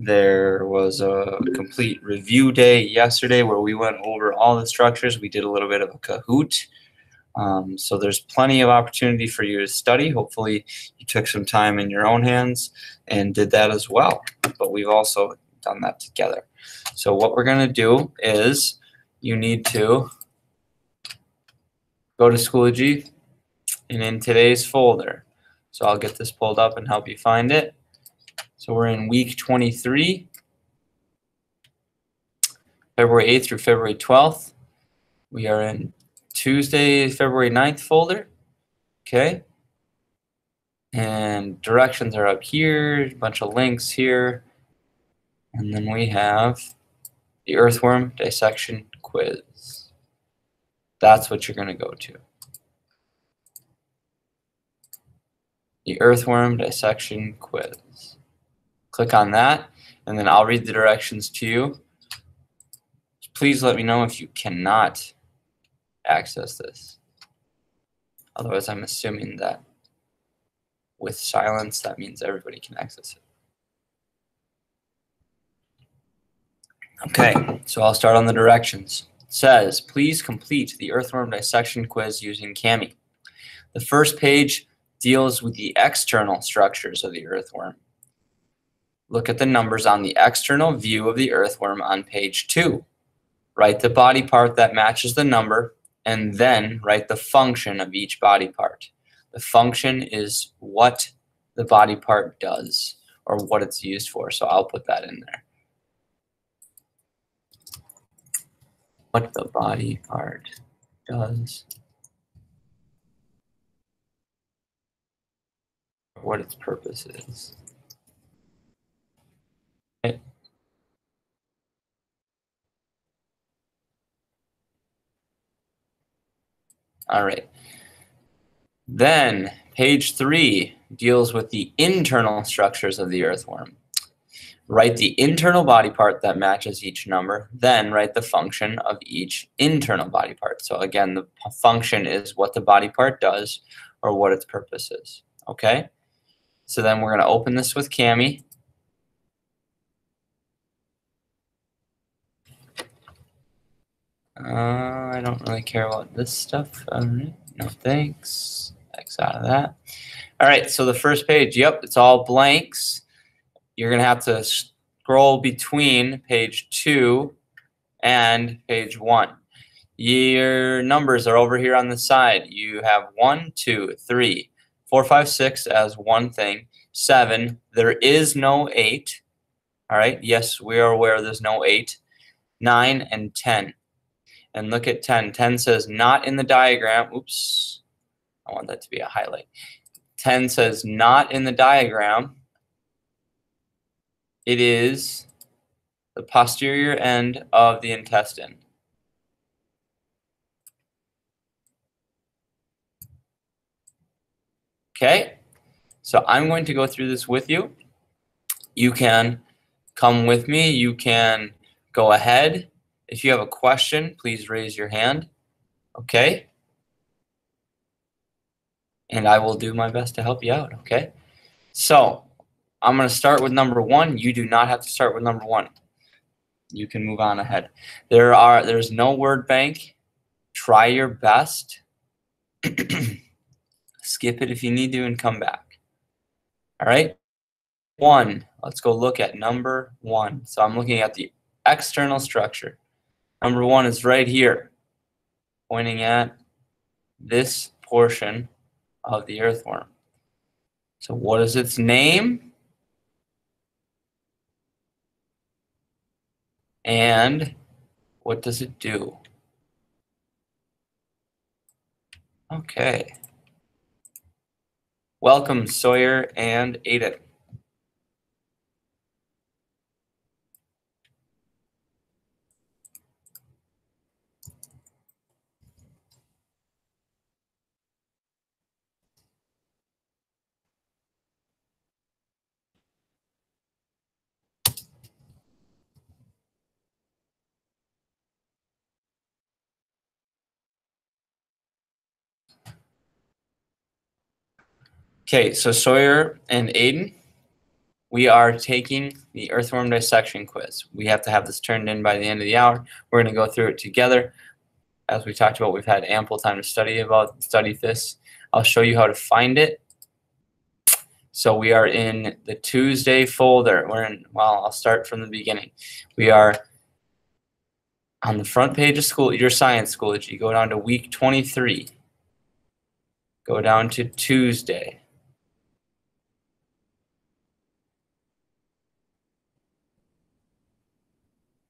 There was a complete review day yesterday where we went over all the structures. We did a little bit of a Kahoot. Um, so there's plenty of opportunity for you to study. Hopefully you took some time in your own hands and did that as well. But we've also done that together. So what we're going to do is you need to go to Schoology and in today's folder. So I'll get this pulled up and help you find it. So we're in week 23, February 8th through February 12th. We are in Tuesday, February 9th folder. Okay. And directions are up here, a bunch of links here. And then we have the earthworm dissection quiz. That's what you're going to go to. The earthworm dissection quiz. Click on that, and then I'll read the directions to you. Please let me know if you cannot access this. Otherwise, I'm assuming that with silence, that means everybody can access it. Okay, so I'll start on the directions. It says, please complete the earthworm dissection quiz using Kami. The first page deals with the external structures of the earthworm. Look at the numbers on the external view of the earthworm on page two. Write the body part that matches the number and then write the function of each body part. The function is what the body part does or what it's used for. So I'll put that in there. What the body part does. What its purpose is. All right. Then page three deals with the internal structures of the earthworm. Write the internal body part that matches each number, then write the function of each internal body part. So again, the function is what the body part does or what its purpose is, okay? So then we're gonna open this with Kami. Uh, I don't really care about this stuff. Right, no thanks. X out of that. All right, so the first page, yep, it's all blanks. You're gonna have to scroll between page two and page one. Your numbers are over here on the side. You have one, two, three, four, five, six as one thing. Seven, there is no eight. All right, yes, we are aware there's no eight. Nine and 10 and look at 10. 10 says not in the diagram. Oops. I want that to be a highlight. 10 says not in the diagram. It is the posterior end of the intestine. Okay, so I'm going to go through this with you. You can come with me. You can go ahead if you have a question, please raise your hand. Okay? And I will do my best to help you out. Okay? So I'm going to start with number one. You do not have to start with number one. You can move on ahead. There are there's no word bank. Try your best. Skip it if you need to and come back. All right? One. Let's go look at number one. So I'm looking at the external structure. Number one is right here, pointing at this portion of the earthworm. So what is its name? And what does it do? Okay. Welcome, Sawyer and Aiden. Okay, so Sawyer and Aiden, we are taking the earthworm dissection quiz. We have to have this turned in by the end of the hour. We're going to go through it together. As we talked about, we've had ample time to study about study this. I'll show you how to find it. So we are in the Tuesday folder. We're in, well, I'll start from the beginning. We are on the front page of school, your science schoology. You go down to week 23. Go down to Tuesday.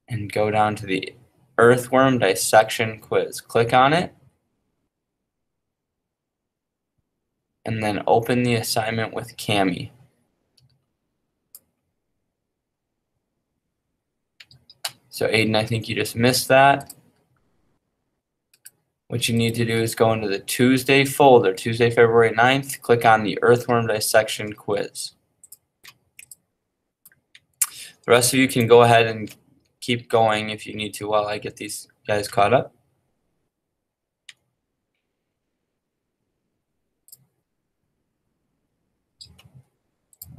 And go down to the earthworm dissection quiz. Click on it. And then open the assignment with Kami. So Aiden, I think you just missed that. What you need to do is go into the Tuesday folder, Tuesday, February 9th, click on the earthworm dissection quiz. The rest of you can go ahead and keep going if you need to while I get these guys caught up.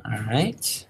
All right.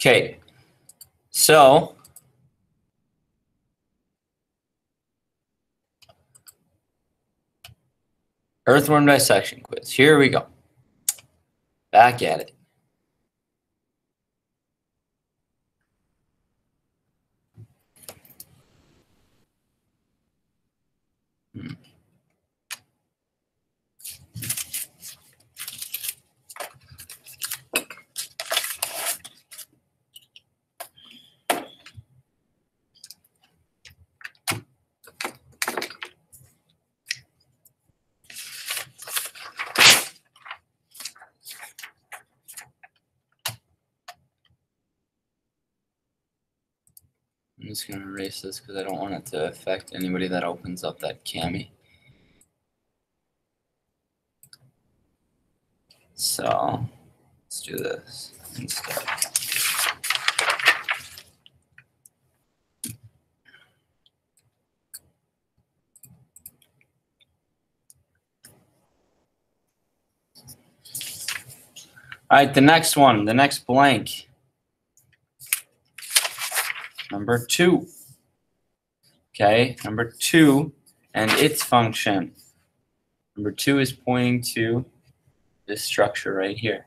Okay, so earthworm dissection quiz. Here we go. Back at it. Hmm. I'm just gonna erase this because I don't want it to affect anybody that opens up that Kami. So let's do this instead. All right, the next one, the next blank. Number two. Okay, number two and its function. Number two is pointing to this structure right here.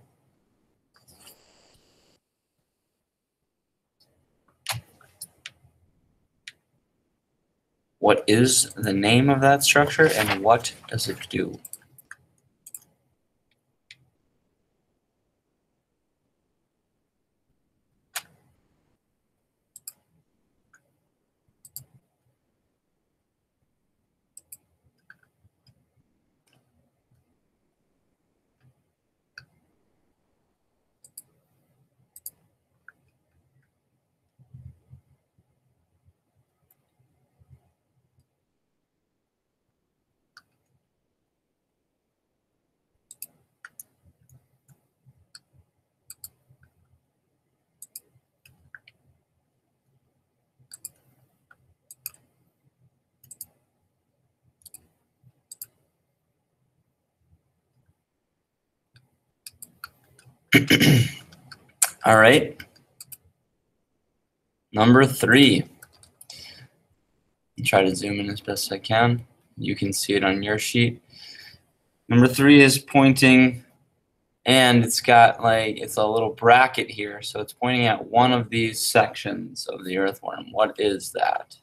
What is the name of that structure and what does it do? All right. Number three. Try to zoom in as best I can. You can see it on your sheet. Number three is pointing and it's got like, it's a little bracket here. So it's pointing at one of these sections of the earthworm. What is that?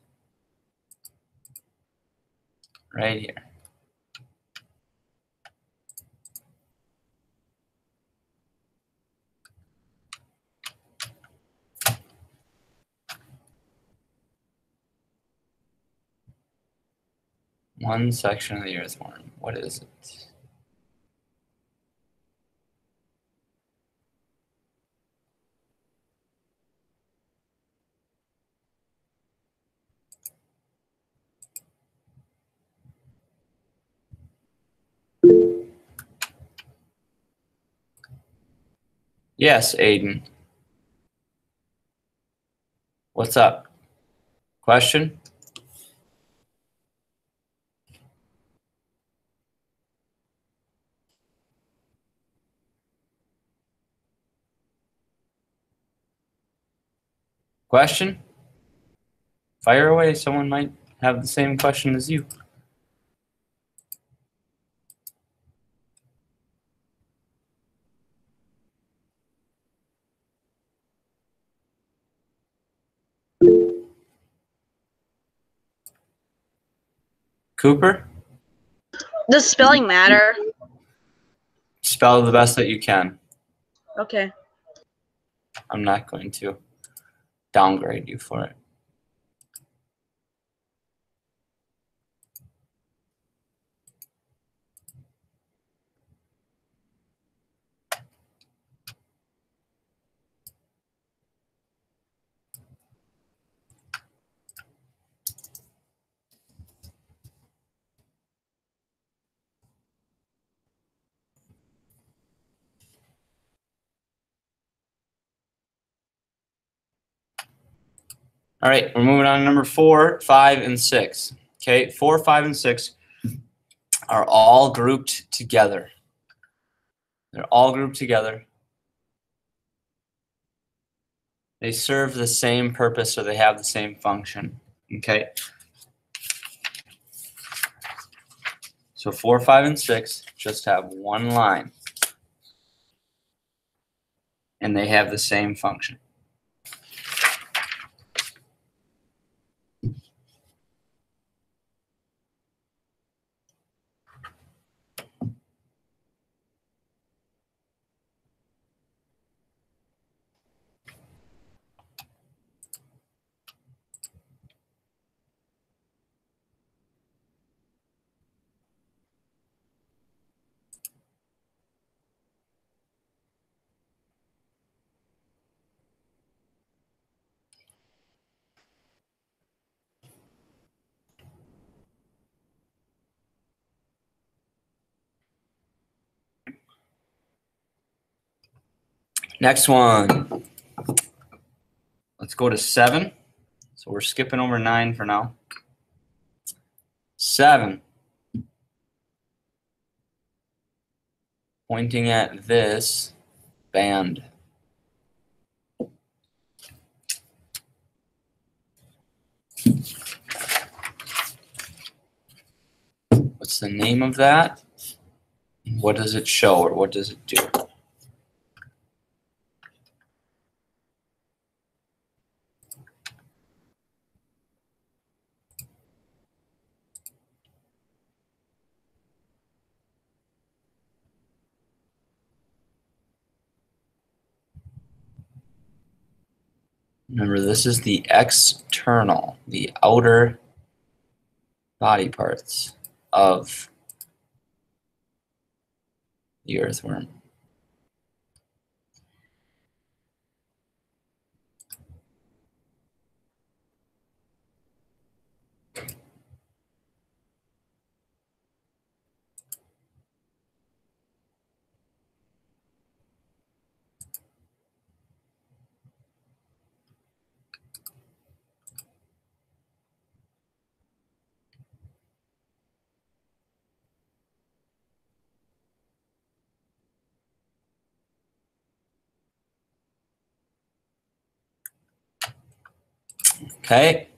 Right here. One section of the earthworm. What is it? Yes, Aiden. What's up? Question? Question? Fire away. Someone might have the same question as you. Cooper, Does spelling matter? spell the best that you can. Okay. I'm not going to downgrade you for it. All right, we're moving on to number four, five, and six. Okay, four, five, and six are all grouped together. They're all grouped together. They serve the same purpose or they have the same function. Okay. So four, five, and six just have one line. And they have the same function. Next one. Let's go to seven. So we're skipping over nine for now. Seven. Pointing at this band. What's the name of that? What does it show or what does it do? Remember, this is the external, the outer body parts of the earthworm. Okay,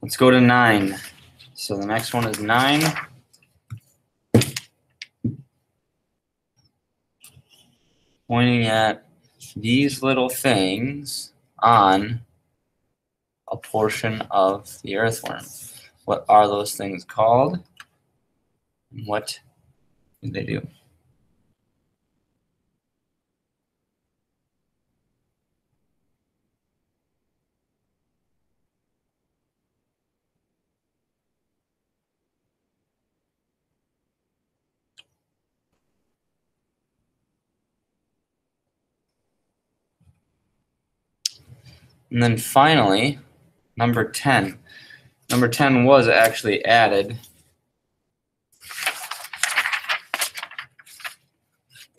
Let's go to nine. So the next one is nine. Pointing at these little things on a portion of the earthworm. What are those things called? What do they do? And then finally, number 10. Number 10 was actually added.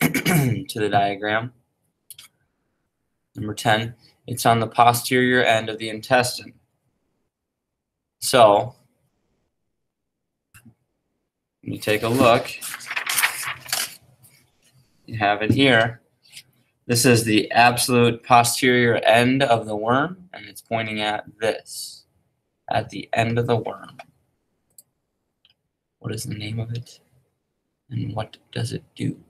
to the diagram. Number 10, it's on the posterior end of the intestine. So, you take a look, you have it here. This is the absolute posterior end of the worm, and it's pointing at this, at the end of the worm. What is the name of it? And what does it do?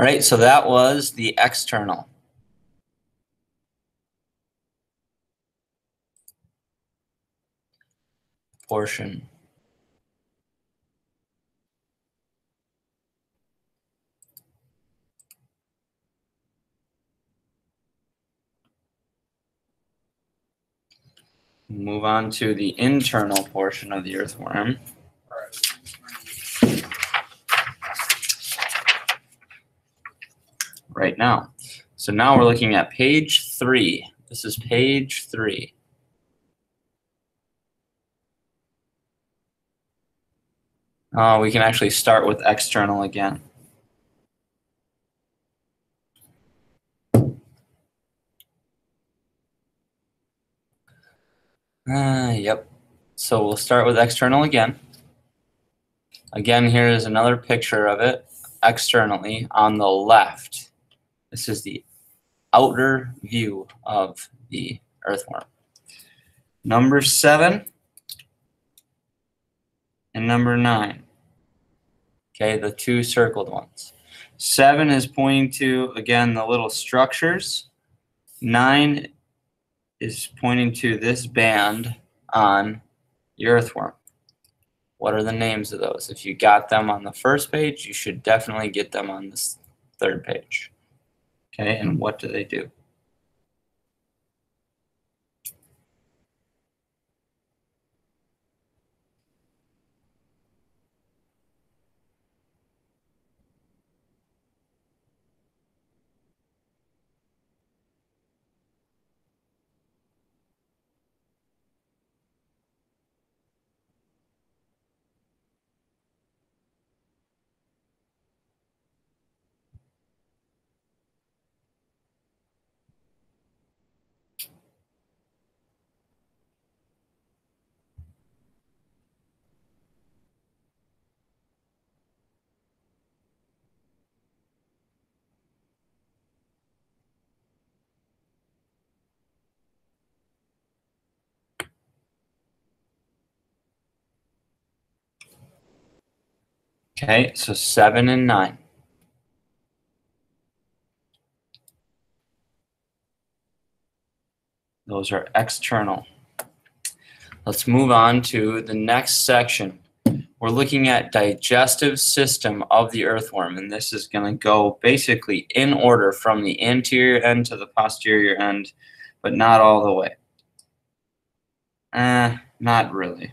All right, so that was the external. portion. Move on to the internal portion of the earthworm. Right now. So now we're looking at page three. This is page three. Uh, we can actually start with external again. Uh, yep. So we'll start with external again. Again, here is another picture of it externally on the left. This is the outer view of the earthworm. Number seven and number nine. Okay, the two circled ones. Seven is pointing to, again, the little structures. Nine is pointing to this band on the earthworm. What are the names of those? If you got them on the first page, you should definitely get them on this third page. And what do they do? Okay, so seven and nine. Those are external. Let's move on to the next section. We're looking at digestive system of the earthworm, and this is going to go basically in order from the anterior end to the posterior end, but not all the way. Uh, not really.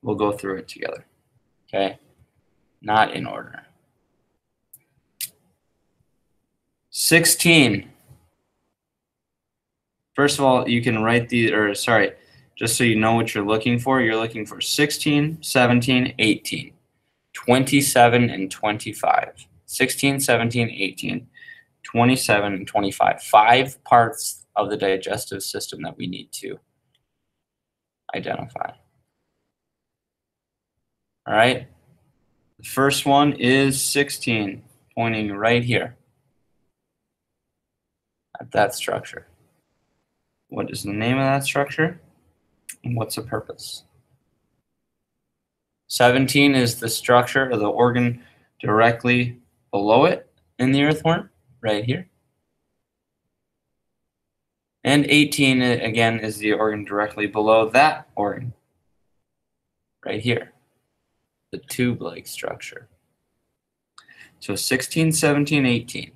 We'll go through it together. Okay, not in order. 16. First of all, you can write the, or sorry, just so you know what you're looking for, you're looking for 16, 17, 18, 27, and 25. 16, 17, 18, 27, and 25. Five parts of the digestive system that we need to identify. All right. The first one is 16, pointing right here at that structure. What is the name of that structure? And what's the purpose? 17 is the structure of the organ directly below it in the earthworm, right here. And 18, uh, again, is the organ directly below that organ, right here, the tube-like structure. So 16, 17, 18.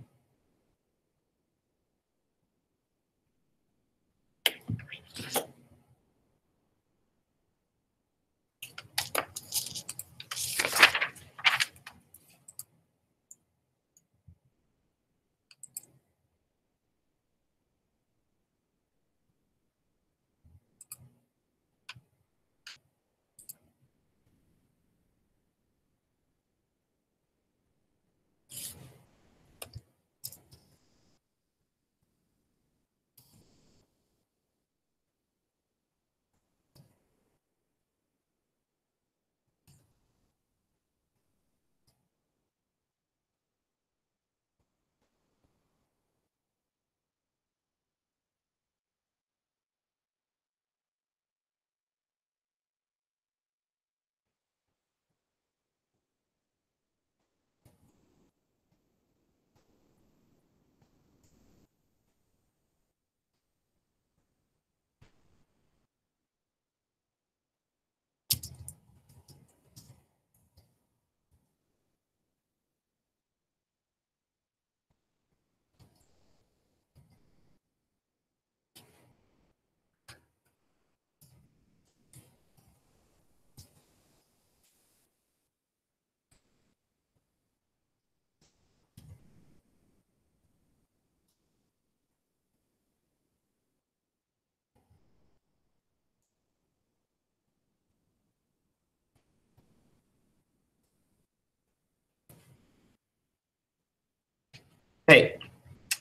Okay,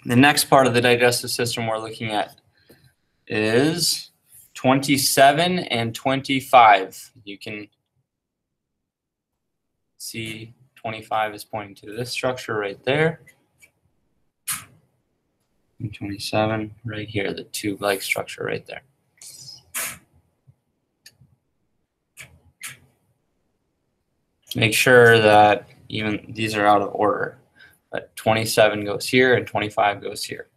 the next part of the digestive system we're looking at is 27 and 25. You can see 25 is pointing to this structure right there. And 27 right here, the tube-like structure right there. Make sure that even these are out of order. But 27 goes here and 25 goes here.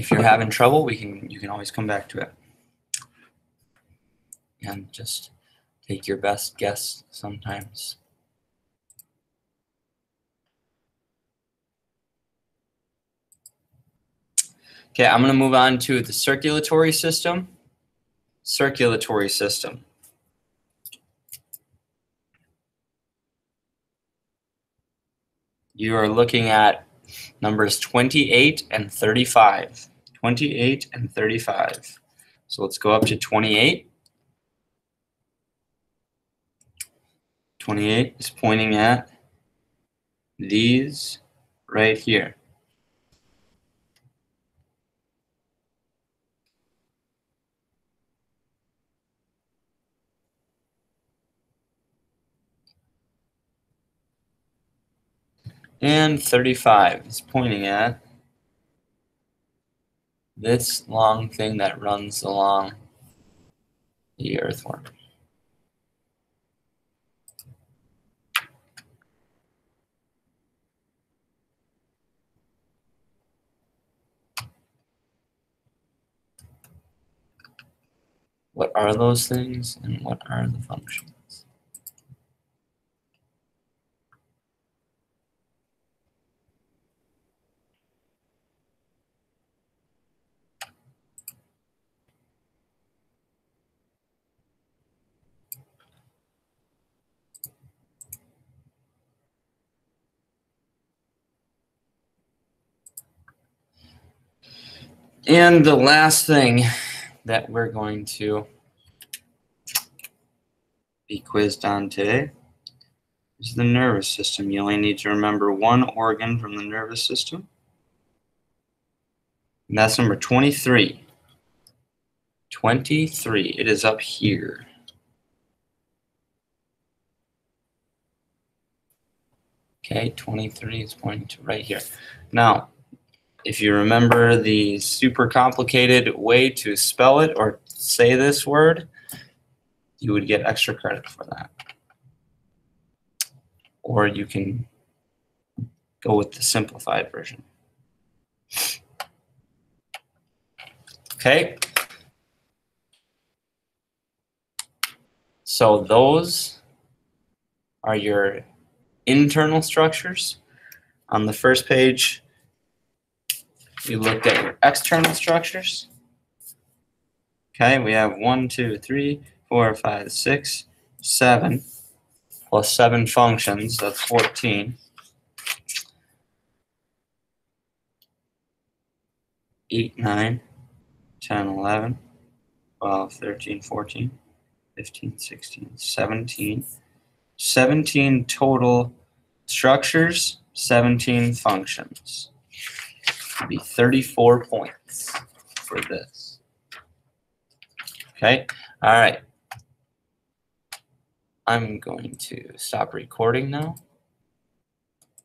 If you're having trouble, we can you can always come back to it. And just take your best guess sometimes. Okay, I'm going to move on to the circulatory system. Circulatory system. You are looking at numbers 28 and 35. 28 and 35. So let's go up to 28. 28 is pointing at these right here. And 35 is pointing at this long thing that runs along the earthworm. What are those things and what are the functions? And the last thing that we're going to be quizzed on today is the nervous system. You only need to remember one organ from the nervous system. And that's number 23. 23. It is up here. Okay, 23 is pointing to right here. Now, if you remember the super complicated way to spell it or say this word, you would get extra credit for that. Or you can go with the simplified version. Okay. So those are your internal structures. On the first page, we looked at your external structures. Okay, we have one, two, three, four, five, six, seven, plus seven functions, that's 14. Eight, nine, 10, 11, 12, 13, 14, 15, 16, 17. 17 total structures, 17 functions be 34 points for this. Okay, all right. I'm going to stop recording now.